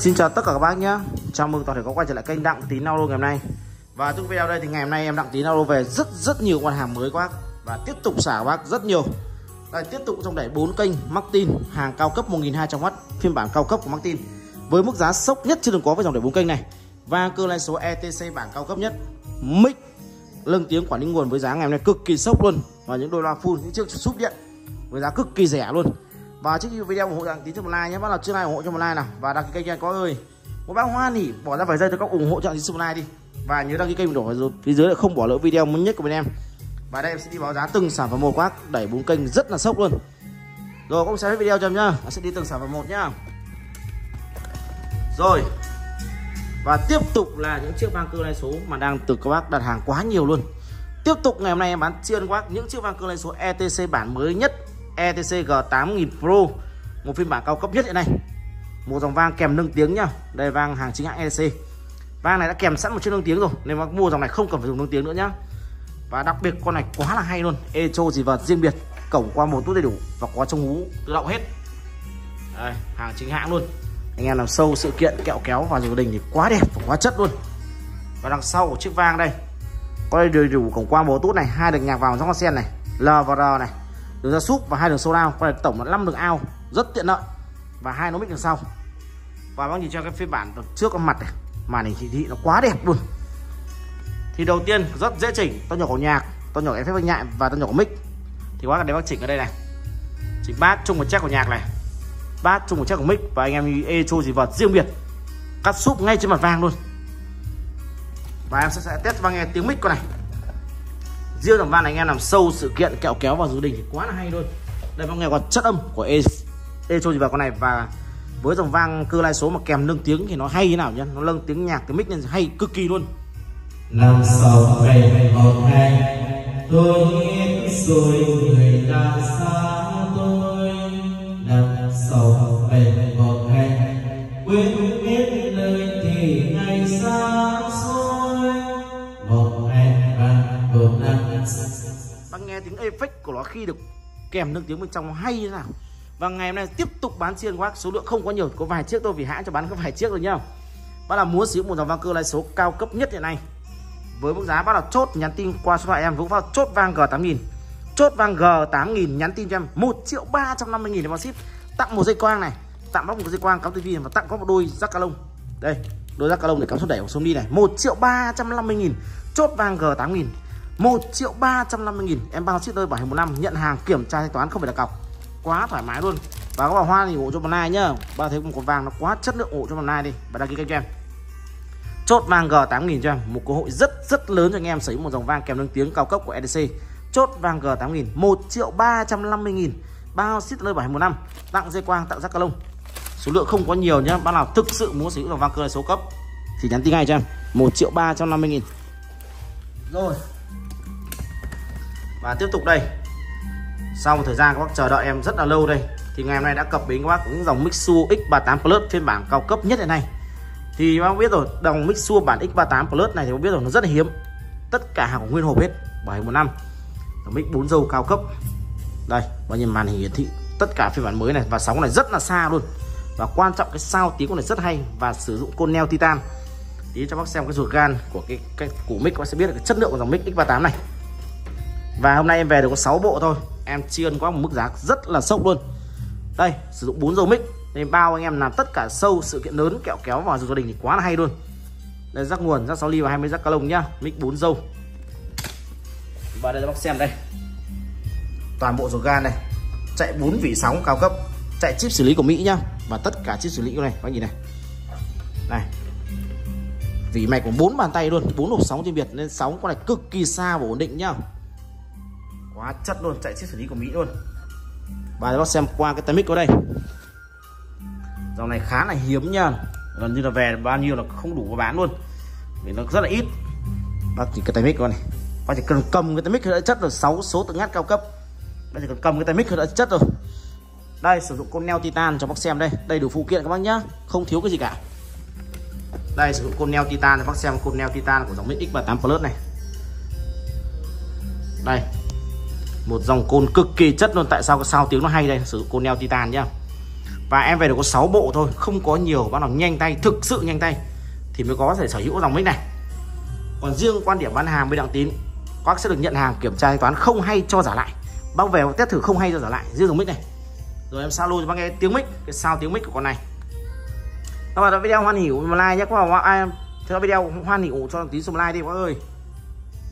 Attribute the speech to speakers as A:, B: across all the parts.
A: Xin chào tất cả các bác nhé Chào mừng toàn thể có quay trở lại kênh Đặng Tín Auto ngày hôm nay. Và trong video đây thì ngày hôm nay em Đặng Tín Auto về rất rất nhiều con hàng mới các bác Và tiếp tục xả bác rất nhiều. Đây, tiếp tục trong đẩy 4 kênh Martin, Hàng cao cấp 1200W Phiên bản cao cấp của Martin, Với mức giá sốc nhất chưa từng có với dòng đẩy 4 kênh này. Và cơ lai số ETC bản cao cấp nhất, Mic, Lưng tiếng quản lý nguồn với giá ngày hôm nay cực kỳ sốc luôn. Và những đôi loa full, những chiếc súp điện Với giá cực kỳ rẻ luôn và trước khi video ủng hộ đăng ký cho một like nhé, bác nào chưa like ủng hộ cho một like nào, và đăng ký kênh cho anh có ơi. Một bác hoa nỉ bỏ ra vài giây cho các ủng hộ cho đăng một like đi. Và nhớ đăng ký kênh đổ phía dưới để không bỏ lỡ video mới nhất của bên em. Và đây em sẽ đi báo giá từng sản phẩm một quát đẩy bốn kênh rất là sốc luôn. Rồi cũng xem video cho em nhá. Em sẽ đi từng sản phẩm một nhá. Rồi. Và tiếp tục là những chiếc vang cơ lai số mà đang từ các bác đặt hàng quá nhiều luôn. Tiếp tục ngày hôm nay em bán chiên các bác những chiếc vang cơ lai số ETC bản mới nhất ETC G8000 Pro. Một phiên bản cao cấp nhất hiện nay. Một dòng vang kèm nâng tiếng nhá. Đây vang hàng chính hãng ETC vang này đã kèm sẵn một chiếc nâng tiếng rồi, nên mà mua dòng này không cần phải dùng nâng tiếng nữa nhá. Và đặc biệt con này quá là hay luôn. Echo gì vật riêng biệt, cổng qua một tút đầy đủ và có trong hú tự động hết. Đây, hàng chính hãng luôn. Anh em làm sâu sự kiện, kẹo kéo vào gia đình thì quá đẹp và quá chất luôn. Và đằng sau của chiếc vang đây, có đầy đủ cổng qua bố tút này, hai đường nhạc vào trong con sen này, L và R này đường ra súp và hai đường sâu lao con tổng là 5 đường ao. Rất tiện lợi. Và hai nó mic đằng sau. Và bác nhìn cho cái phiên bản trước con mặt này. Màn hình chỉ thị nó quá đẹp luôn. Thì đầu tiên rất dễ chỉnh. To nhỏ của nhạc to nhỏ effect nhạc và to nhỏ của mic thì quá là để bác chỉnh ở đây này. Chỉnh bát chung một check của nhạc này. Bát chung một check của mic và anh em echo gì vật riêng biệt. Cắt súp ngay trên mặt vang luôn. Và em sẽ, sẽ test và nghe tiếng mic con này riêng dòng van anh em làm sâu sự kiện kẹo kéo vào dù đình thì quá là hay luôn. Đây, mọi người còn chất âm của e e cho gì vào con này. Và với dòng vang cơ lai số mà kèm nâng tiếng thì nó hay như nào nhá? Nó nâng tiếng nhạc cái mic nên hay cực kỳ luôn.
B: Năm sáu bảy một hai tôi biết rồi, người đã xa tôi. Năm sáu bảy một hai quên biết
A: nghe tiếng effect của nó khi được kèm nâng tiếng bên trong nó hay như thế nào. Và ngày hôm nay tiếp tục bán chiên quá, số lượng không có nhiều, có vài chiếc thôi vì hãng cho bán có vài chiếc rồi nhá. Bác là muốn sử dụng một dòng vang cơ lai số cao cấp nhất hiện nay. Với mức giá bác là chốt nhắn tin qua số thoại em, vũng vào chốt vang g 8000 chốt vang g 8000 nhắn tin cho em, một triệu 350 nghìn để bao ship. Tặng một dây quang này, tặng bác một dây quang, cắm tivi và tặng có một đôi rắc ca lông. Đây, đôi rắc ca lông để cắm số đẩy của xuống đi này. Một triệu 350 nghìn, chốt vang g 8000 1 triệu 350 nghìn. Em bao ship đôi bảo hành một năm, nhận hàng, kiểm tra thanh toán không phải là cọc. Quá thoải mái luôn. Và các bà hoa thì ủng cho bàn này nhá. Bà thấy một con vàng nó quá chất lượng ủng cho bàn này đi. Và đăng ký kênh cho em. Chốt vàng g 8000 cho em. Một cơ hội rất rất lớn cho anh em. Sở hữu một dòng vàng kèm nâng tiếng cao cấp của EDC chốt vàng g 8000 1 triệu 350 nghìn. Bao ship nơi bảo hành một năm. Tặng dây quang, tặng giác ca lông. Số lượng không có nhiều nhá. Bác nào thực sự muốn sở hữu dòng vàng cơ số cấp thì nhắn tin ngay cho em. 1 triệu 350 nghìn. Rồi và tiếp tục đây. Sau một thời gian các bác chờ đợi em rất là lâu đây, thì ngày hôm nay đã cập bến các bác những dòng Mixu X38 Plus phiên bản cao cấp nhất hiện nay. Thì các bác biết rồi, dòng Mixu bản X38 Plus này thì bác biết rồi, nó rất là hiếm. Tất cả hàng của nguyên hộp hết bảy một năm. Dòng mic 4 dâu cao cấp. Đây bao nhiêu màn hình hiển thị, tất cả phiên bản mới này và sóng này rất là xa luôn. Và quan trọng cái sao tiếng của này rất hay và sử dụng côn neo titan. Tí cho bác xem cái ruột gan của cái cái củ mic, các bác sẽ biết được cái chất lượng của dòng mic X38 này và hôm nay em về được có 6 bộ thôi. Em chiên quá, một mức giá rất là sốc luôn. Đây, sử dụng 4 dầu mic nên bao anh em làm tất cả sâu, sự kiện lớn, kẹo kéo vào gia đình thì quá là hay luôn. Đây, rắc nguồn, rắc 6 ly và 20 rắc cá nhá. Mic 4 dâu và đây cho bác xem đây. Toàn bộ dầu gan này. Chạy 4 vỉ sóng cao cấp. Chạy chip xử lý của Mỹ nhá. Và tất cả chip xử lý của này. Các nhìn này. Này. Vỉ mạch của bốn bàn tay luôn. Bốn hộp sóng riêng biệt nên sóng con này cực kỳ xa và ổn định nhá quá chất luôn chạy chiếc xử lý của mỹ luôn. Và bác xem qua cái tay mic ở đây. Dòng này khá là hiếm nha. Gần như là về bao nhiêu là không đủ bán luôn. Vì nó rất là ít. Bác chỉ cái tay mic con này. Bác chỉ cần cầm cái tay mic đã chất rồi 6 số tự ngát cao cấp. Bác chỉ cần cầm cái tay mic đã chất rồi. Đây sử dụng con neo titan cho bác xem đây. Đầy đủ phụ kiện các bác nhá. Không thiếu cái gì cả. Đây sử dụng con neo titan cho bác xem. Con neo titan của dòng mic x38 plus này. Đây một dòng côn cực kỳ chất luôn. Tại sao cái sao tiếng nó hay đây? Sử dụng côn neo titan nhá. Và em về được có 6 bộ thôi. Không có nhiều. Bác nào nhanh tay, thực sự nhanh tay. Thì mới có thể sở hữu dòng mic này. Còn riêng quan điểm bán hàng với đặng tín, các sẽ được nhận hàng kiểm tra thanh toán không hay cho giả lại. Bác về test thử không hay cho giả lại. Riêng dòng mic này. Rồi em sao luôn cho bác nghe tiếng mic, cái sao tiếng mic của con này. Các bạn video hoan hỉ like nhé. Các bạn ai theo video hoan hỉ cho tí số like đi các ơi.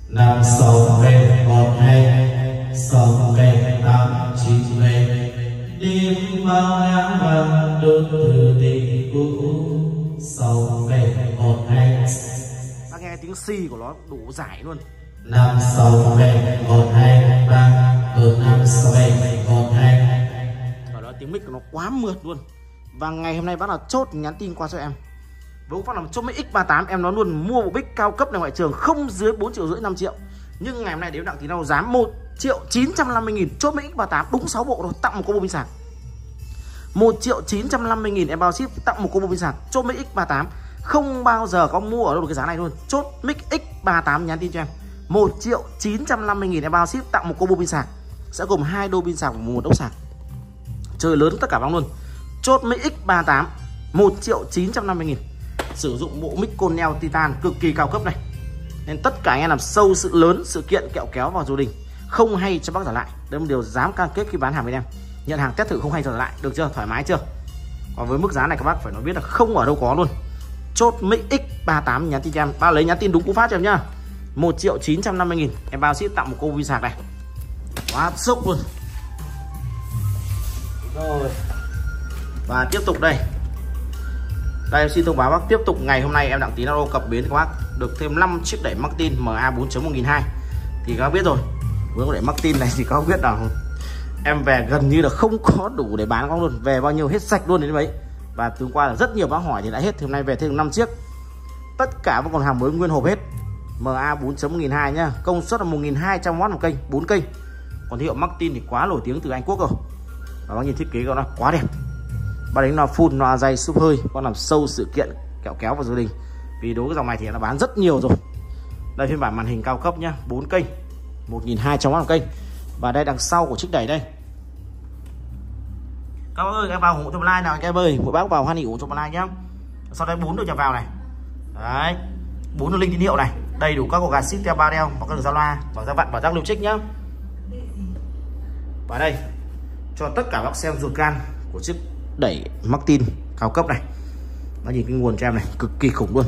B: Nam sáu về sáu về tám chín về đêm bao ngã vàng đốt từ tình cũ. Sáu về một hai
A: bác nghe tiếng xì của nó đủ giải luôn.
B: Năm sáu về một hai ba bốn năm sáu về một hai
A: ở đó tiếng mic của nó quá mượt luôn. Và ngày hôm nay bác nào chốt nhắn tin qua cho em. Với phát làm chốt mic X38 em nó luôn mua một mic cao cấp này ngoại trường không dưới 4 triệu rưỡi 5 triệu. Nhưng ngày hôm nay nếu đặng tí nào dám 1 triệu 950 nghìn chốt mấy X38 đúng 6 bộ rồi tặng một combo pin sạc. 1 triệu 950 nghìn em bao ship tặng một combo pin sạc. Chốt mic X38 không bao giờ có mua ở đâu được cái giá này luôn. Chốt mic X38 nhắn tin cho em. 1 triệu 950 nghìn em bao ship tặng một combo pin sạc. Sẽ gồm hai đôi pin sạc và một ốc sạc. Chơi lớn tất cả bóng luôn. Chốt mic X38 1 triệu 950 nghìn. Sử dụng bộ mic Cornell Titan cực kỳ cao cấp này. Nên tất cả anh em làm sâu sự lớn, sự kiện kẹo kéo vào gia đình không hay cho bác trả lại. Đây là một điều dám cam kết khi bán hàng với em nhận hàng test thử không hay trả lại, được chưa? Thoải mái chưa? Còn với mức giá này các bác phải nói biết là không ở đâu có luôn. Chốt mỹ X38 nhắn tin cho em. Bao lấy nhắn tin đúng cú phát cho em nhá. 1 triệu 950 nghìn. Em bao ship tặng một cô vi sạc này. Quá sốc luôn. Rồi. Và tiếp tục đây. Đây, em xin thông báo bác, tiếp tục ngày hôm nay em đặng tí nano cập biến các bác. Được thêm 5 chiếc đẩy Martin MA 4.1002 thì các bác biết rồi với con mắc Martin này thì có biết biết là em về gần như là không có đủ để bán con luôn. Về bao nhiêu hết sạch luôn đến mấy và từ qua là rất nhiều bác hỏi thì đã hết. Thì hôm nay về thêm 5 chiếc. Tất cả vẫn còn hàng mới nguyên hộp hết. MA 4.1002 nhá. Công suất là 1200W một kênh 4 kênh. Còn hiệu Martin thì quá nổi tiếng từ Anh Quốc rồi. Và bác nhìn thiết kế của nó quá đẹp. Bác đánh nó full, nó dày súp hơi. Con làm sâu sự kiện, kẹo kéo vào gia đình. Vì đối với dòng này thì nó bán rất nhiều rồi. Đây phiên bản màn hình cao cấp nhá 4 kênh. 1200W một kênh. Và đây đằng sau của chiếc đẩy đây. Các bác ơi, các vào ủng hộ cho like nào các ơi. Mỗi bác vào hoan hỉ ủng hộ cho like nhá sau đây bốn được nhập vào này. Đấy, bốn đường linh tín hiệu này. Đầy đủ các ổ gạt ship theo ba đeo và các đường giao loa và ra vặn và rác lưu trích nhá. Và đây, cho tất cả các xem ruột gan của chiếc đẩy Martin cao cấp này. Nó nhìn cái nguồn cho em này, cực kỳ khủng luôn.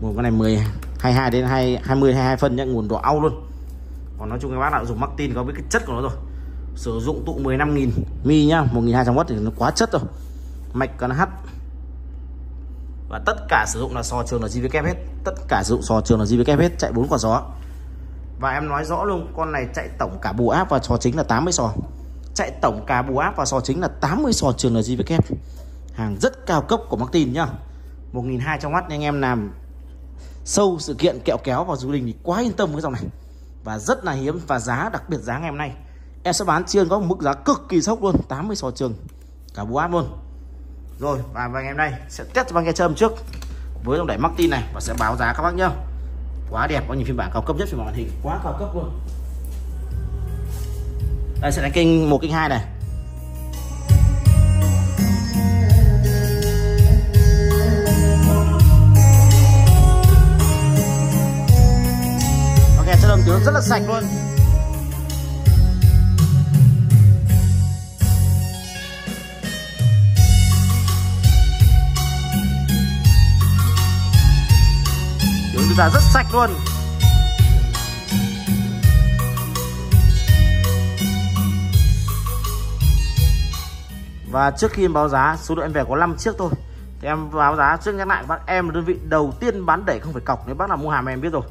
A: Nguồn con này 10 22 đến 2 20 22 phân nhá, nguồn độ au luôn còn nói chung các bác nào dùng Martin, có biết cái chất của nó rồi. Sử dụng tụ 15.000 mi nhá 1200W thì nó quá chất rồi. Mạch còn H và tất cả sử dụng là sò trường là JVK hết. Tất cả sử dụng sò trường là JVK hết, chạy bốn quả gió và em nói rõ luôn, con này chạy tổng cả bù áp và sò chính là 80 sò. Chạy tổng cả bù áp và sò chính là 80 sò trường là JVK. Hàng rất cao cấp của Martin nhá. 1200W anh em, làm sâu sự kiện kẹo kéo vào du lịch thì quá yên tâm với dòng này và rất là hiếm và giá đặc biệt giá ngày hôm nay. Em sẽ bán chiên có một mức giá cực kỳ sốc luôn 80 sò trường. Cả bố áp luôn. Rồi, và ngày hôm nay sẽ test bằng nghe châm trước với dòng đẩy Martin này và sẽ báo giá các bác nhá. Quá đẹp có những phiên bản cao cấp nhất trên màn hình. Quá cao cấp luôn. Đây, sẽ đánh kênh một, kênh hai này. Ok rất là sạch luôn. Chúng ta rất sạch luôn. Và trước khi em báo giá, số lượng em về có 5 chiếc thôi. Thì em báo giá trước nhắc lại các bác em là đơn vị đầu tiên bán đẩy không phải cọc. Nếu bác nào mua hàng em biết rồi.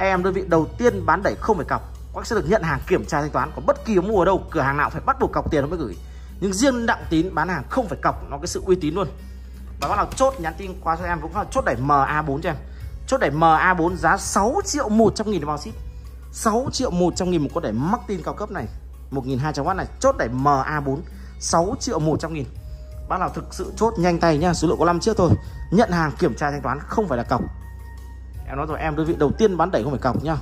A: Em đơn vị đầu tiên bán đẩy không phải cọc. Bác sẽ được nhận hàng kiểm tra thanh toán. Có bất kỳ mua ở đâu, cửa hàng nào phải bắt buộc cọc tiền nó mới gửi. Nhưng riêng đặng tín bán hàng không phải cọc, Nó cái sự uy tín luôn. Và bác nào chốt nhắn tin qua cho em cũng là chốt đẩy MA4 cho em? Chốt đẩy MA4 giá 6 triệu 100 nghìn bao ship? 6 triệu 100 nghìn một con đẩy mắc tin cao cấp này. 1200W này. Chốt đẩy MA4 6 triệu 100 nghìn. Bác nào thực sự chốt nhanh tay nhá, Số lượng có 5 chiếc thôi. Nhận hàng kiểm tra thanh toán không phải là cọc. Em nói rồi, em đơn vị đầu tiên bán đẩy không phải cọc nhá.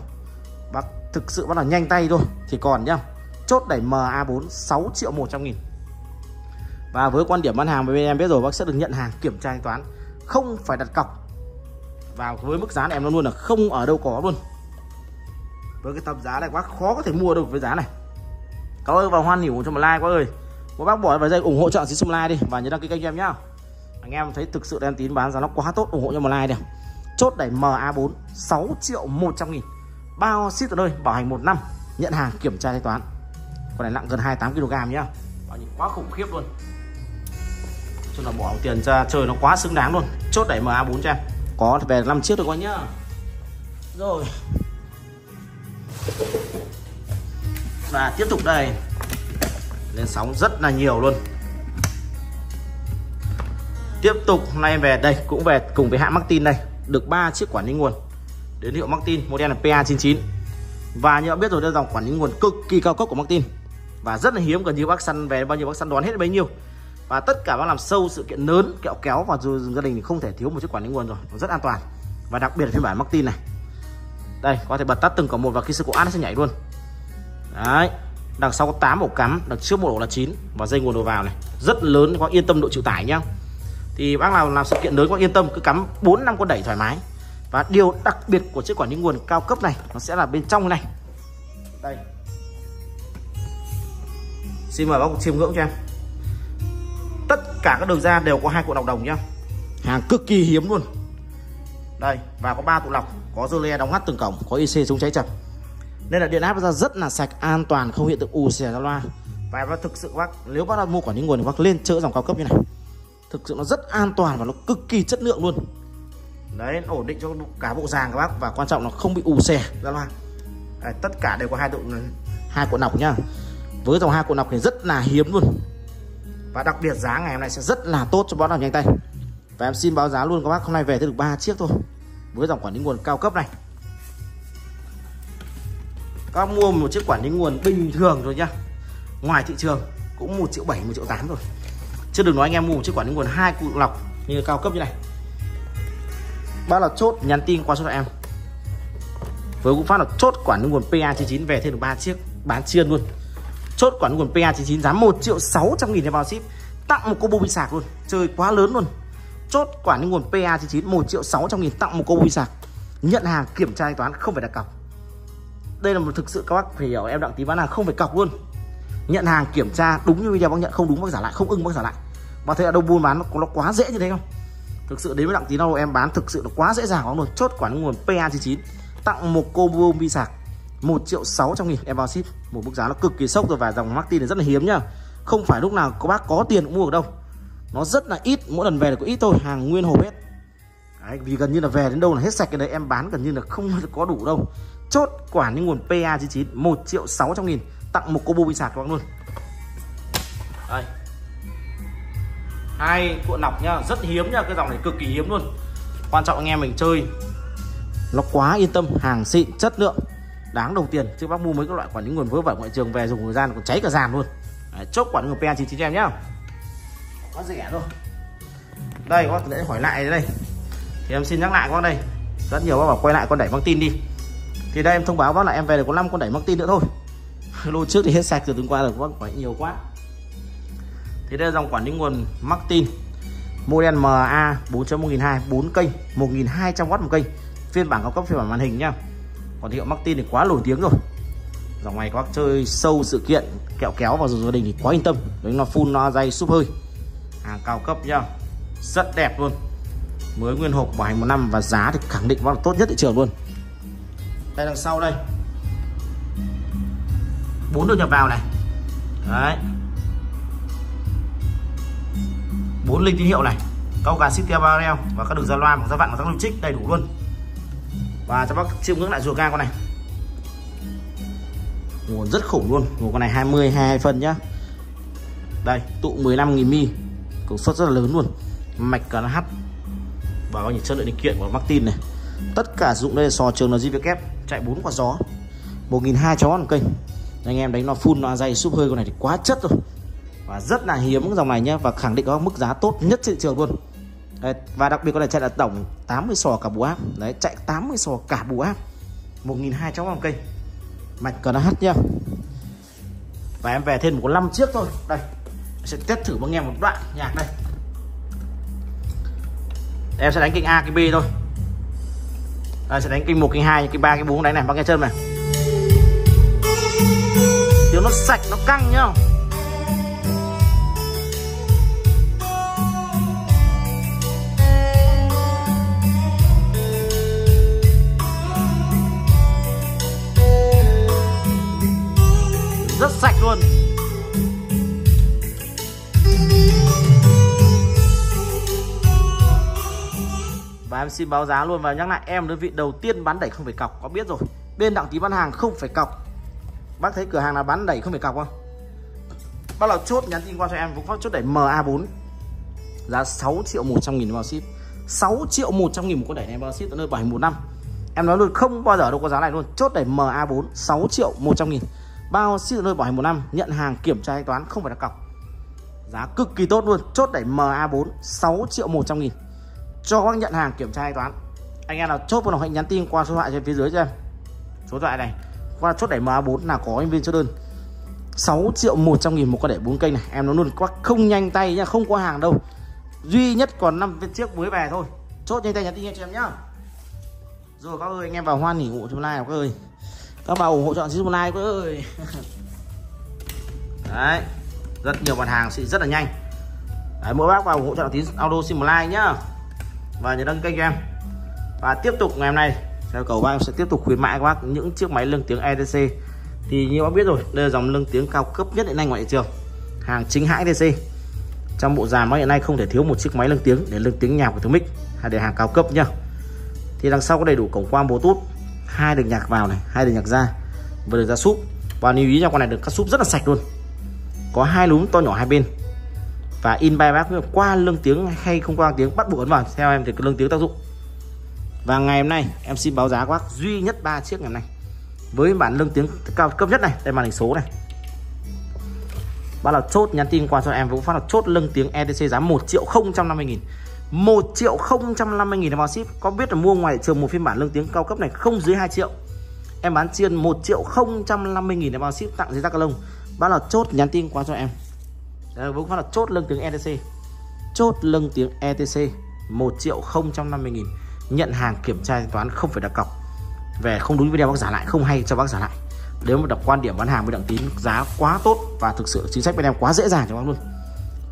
A: Bác thực sự bác là nhanh tay thôi, Thì còn nhá. Chốt đẩy MA4 6 triệu 100 nghìn. Và với quan điểm bán hàng bên em biết rồi, bác sẽ được nhận hàng, kiểm tra thanh toán, không phải đặt cọc. Và với mức giá này em nó luôn là không ở đâu có luôn. Với cái tầm giá này quá khó có thể mua được với giá này. Các ơi vào hoan hỉ cho một like quá ơi. Một bác bỏ vào dây ủng hộ chọn xí xung like đi, và nhớ đăng ký kênh cho em nhá. Anh em thấy thực sự đen tín bán giá nó quá tốt, ủng hộ cho một like đi chốt đẩy MA4 6 triệu 100 nghìn. Bao ship tận nơi, bảo hành 1 năm, nhận hàng, kiểm tra thanh toán. Con này nặng gần 28 kg nhá. Bao nhiêu quá khủng khiếp luôn. Cho là bỏ tiền ra chơi nó quá xứng đáng luôn. Chốt đẩy MA4 cho em. Có về 5 chiếc được coi nhá. Rồi. Và tiếp tục đây. Lên sóng rất là nhiều luôn. Tiếp tục nay về đây, cũng về cùng với hãng Martin đây được 3 chiếc quản lý nguồn. Đến hiệu Martin, model là PA99 và như bạn biết rồi, đây dòng quản lý nguồn cực kỳ cao cấp của Martin. Và rất là hiếm, gần như bác săn về bao nhiêu bác săn đoán hết bấy nhiêu. Và tất cả bác làm sâu sự kiện lớn, kẹo kéo và dù gia đình thì không thể thiếu một chiếc quản lý nguồn rồi. Nó rất an toàn. Và đặc biệt là phiên bản Martin này. Đây, có thể bật tắt từng cổng một và khi sự cố ăn sẽ nhảy luôn. Đấy, đằng sau có 8 ổ cắm, đằng trước một ổ là 9 và dây nguồn đầu vào này. Rất lớn, có yên tâm độ chịu tải nhá thì bác nào làm sự kiện lớn, bác yên tâm, cứ cắm 4 năm con đẩy thoải mái. Và điều đặc biệt của chiếc quản lý nguồn cao cấp này, nó sẽ là bên trong này. Đây. Xin mời bác chiêm ngưỡng cho em. Tất cả các đường ra đều có hai cuộn lọc đồng nhá. Hàng cực kỳ hiếm luôn. Đây, và có ba tụ lọc, có dơ le đóng hắt từng cổng, có IC chống cháy chập. Nên là điện áp ra rất là sạch, an toàn, không hiện tượng ù xè ra loa. Và thực sự bác, nếu bác đặt mua quản lý nguồn thì bác lên chợ dòng cao cấp như này thực sự nó rất an toàn và nó cực kỳ chất lượng luôn. Đấy ổn định cho cả bộ dàn các bác và quan trọng là không bị ù xè ra loa đấy, tất cả đều có hai độ hai cuộn nọc nhá. Với dòng hai cuộn nọc thì rất là hiếm luôn. Và đặc biệt giá ngày hôm nay sẽ rất là tốt cho bác nào nhanh tay. Và em xin báo giá luôn các bác hôm nay về được ba chiếc thôi. Với dòng quản lý nguồn cao cấp này. Các bác mua một chiếc quản lý nguồn bình thường rồi nhá. Ngoài thị trường cũng một triệu bảy một triệu tám rồi chứ đừng nói anh em mua một chiếc quả lý nguồn hai cụ lọc. Như cao cấp như này. Bác là chốt, nhắn tin qua số điện em. Với cũng phát là chốt quản lý nguồn PA99 về thêm được ba chiếc, bán chiên luôn. Chốt quản lý nguồn PA99 giá 1 triệu 600 nghìn để bao ship. Tặng một combo bị sạc luôn. Chơi quá lớn luôn. Chốt quản lý nguồn PA99 1 triệu 600 nghìn, tặng một combo bị sạc. Nhận hàng, kiểm tra thanh toán, không phải đặt cọc. Đây là một thực sự các bác phải hiểu, em đặng tí bán hàng không phải cọc luôn. Nhận hàng, kiểm tra, đúng như video bác nhận, không đúng bác giả lại, không ưng bác giả lại mà thấy là đâu buôn bán nó, nó quá dễ như thế không? Thực sự đến với đặng tí đâu em bán thực sự nó quá dễ dàng có luôn. Chốt quản nguồn PA99 tặng một combo bi sạc 1 triệu 600 nghìn em vào ship. Một mức giá nó cực kỳ sốc rồi và dòng Martin này rất là hiếm nhá. Không phải lúc nào các bác có tiền cũng mua được đâu. Nó rất là ít mỗi lần về là có ít thôi hàng nguyên hộp hết. Đấy, vì gần như là về đến đâu là hết sạch cái đấy em bán gần như là không có đủ đâu. Chốt quản những nguồn PA99 1 triệu 600 nghìn. Tặng một combo bi sạc các bác luôn. Đây hai cuộn nọc nhá rất hiếm nhá cái dòng này cực kỳ hiếm luôn. Quan trọng anh em mình chơi nó quá yên tâm hàng xịn chất lượng đáng đồng tiền. Chứ bác mua mấy các loại quản lý nguồn vớ vẩn ngoại trường về dùng thời gian còn cháy cả giàn luôn. Đấy, chốt quản lý nguồn PA99 em nhá. Quá rẻ thôi. Đây các để hỏi lại đây. Thì em xin nhắc lại con bác đây. Rất nhiều bác bảo quay lại con đẩy băng tin đi. Thì đây em thông báo bác là em về được có 5 con đẩy băng tin nữa thôi. Lô trước thì hết sạch từ tuần qua rồi bác phải nhiều quá thì đây là dòng quản lý nguồn Martin, model MA 4.1002 4 kênh 1200W một kênh. Phiên bản cao cấp, phiên bản màn hình nhá. Còn hiệu Martin thì quá nổi tiếng rồi. Dòng này các bác chơi sâu sự kiện, kẹo kéo vào gia đình thì quá yên tâm. Đấy nó full no dây súp hơi. Hàng cao cấp nhá. Rất đẹp luôn. Mới nguyên hộp bảo hành một năm và giá thì khẳng định nó là tốt nhất thị trường luôn. Đây đằng sau đây. Bốn được nhập vào này. Đấy. Bốn linh tín hiệu này cao gà Citia Barrel và các đường ra loa và ra vặn và các lưu trích đầy đủ luôn. Và cho bác chiêm ngưỡng lại rùa ga con này. Nguồn rất khủng luôn. Nguồn con này 20 22 phân nhá. Đây, tụ 15.000 mi, công suất rất là lớn luôn. Mạch cả nó hắt và có những chất lượng linh kiện của Martin này. Tất cả dụng đây là sò trường là GVK chạy bốn quả gió. 1.200 chó kênh. Anh em đánh nó full, nó dày súp hơi con này thì quá chất rồi và rất là hiếm cái dòng này nhé và khẳng định có mức giá tốt nhất trên thị trường luôn. Đấy, và đặc biệt con này chạy là tổng 80 sò cả bù áp đấy chạy 80 sò cả bù áp 1.200 một cây. Mạch cờ nó hát nhá. Và em về thêm một 5 chiếc thôi. Đây sẽ test thử bằng nghe một đoạn nhạc đây. Em sẽ đánh kênh A kênh B thôi. Đây sẽ đánh kênh 1 kênh 2 kênh 3 kênh 4 đánh này bác nghe chân này. Tiếng nó sạch nó căng nhá. Em xin báo giá luôn. Và nhắc lại, em đơn vị đầu tiên bán đẩy không phải cọc. Có biết rồi, bên đặng tí bán hàng không phải cọc. Bác thấy cửa hàng nào bán đẩy không phải cọc không? Bác nào chốt nhắn tin qua cho em, cũng có chốt đẩy MA4 giá 6 triệu 100 nghìn bao ship. 6 triệu 100 nghìn một con đẩy này bao ship tận nơi 7 một năm. Em nói luôn, không bao giờ đâu có giá này luôn. Chốt đẩy MA4 6 triệu 100 nghìn. Bao ship tận nơi bảo hành một năm, nhận hàng, kiểm tra thanh toán, không phải là cọc. Giá cực kỳ tốt luôn. Chốt đẩy MA4 6 triệu 100 nghìn cho các nhận hàng kiểm tra thanh toán. Anh em nào chốt vào hãy nhắn tin qua số thoại trên phía dưới cho em số điện thoại này qua chốt đẩy MA4 là có nhân viên chốt đơn. 6 triệu 100 nghìn một con đẩy 4 kênh này. Em nó luôn quá không nhanh tay nha không có hàng đâu. Duy nhất còn 5 viên chiếc mới về thôi. Chốt nhanh tay nhắn tin cho em nhá. Rồi các ơi anh em vào hoan nghỉ ngủ trong like các ơi. Các bạn ủng hộ chọn một like các ơi. Đấy rất nhiều mặt hàng sẽ rất là nhanh. Đấy, mỗi bác vào ủng hộ chọn tí auto xin một nhá và nhớ đăng kênh cho em. Và tiếp tục ngày hôm nay, theo cầu bác em sẽ tiếp tục khuyến mãi các bác những chiếc máy lưng tiếng ETC thì như bác biết rồi, đây là dòng lưng tiếng cao cấp nhất hiện nay ngoài thị trường. Hàng chính hãng ETC trong bộ dàn máy hiện nay không thể thiếu một chiếc máy lưng tiếng để lưng tiếng nhạc của thứ mic hay để hàng cao cấp nhá. Thì đằng sau có đầy đủ cổng quang bluetooth, hai đường nhạc vào này, hai đường nhạc ra và đường ra súp. Và lưu ý cho con này được cắt súp rất là sạch luôn. Có hai lúm to nhỏ hai bên và in bài bác qua lưng tiếng hay không qua tiếng, bắt buộc ấn vào. Theo em thì cái lưng tiếng tác dụng. Và ngày hôm nay, em xin báo giá các bác duy nhất ba chiếc ngày hôm nay. Với bản lưng tiếng cao cấp nhất này, đây màn hình số này. Bác là chốt nhắn tin qua cho em cũng phát là chốt lưng tiếng ETC giá 1 triệu 050 nghìn. 1 triệu 050 nghìn vào ship có biết là mua ngoài thị trường một phiên bản lưng tiếng cao cấp này không dưới 2 triệu? Em bán chiên 1 triệu 050 nghìn vào ship tặng giấy da lông. Bác là chốt nhắn tin qua cho em. Ờ, Đấy, cũng là chốt lưng tiếng ETC chốt lưng tiếng ETC 1 triệu 050 nghìn. Nhận hàng kiểm tra thanh toán không phải đặt cọc. Về không đúng video bác giả lại không hay cho bác giả lại. Nếu mà đọc quan điểm bán hàng với đặng tín giá quá tốt và thực sự chính sách bên em quá dễ dàng cho bác luôn.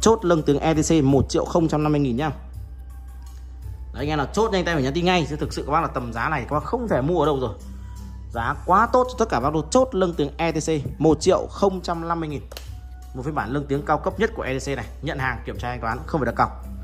A: Chốt lưng tiếng ETC 1 triệu 050 nghìn nhá. Đấy, anh em là chốt nhanh tay phải nhắn tin ngay chứ thực sự các bác là tầm giá này các bác không thể mua ở đâu rồi. Giá quá tốt cho tất cả bác luôn. Chốt lưng tiếng ETC 1 triệu 050 nghìn một phiên bản lương tiếng cao cấp nhất của EDC này, nhận hàng, kiểm tra thanh toán, không phải đặt cọc.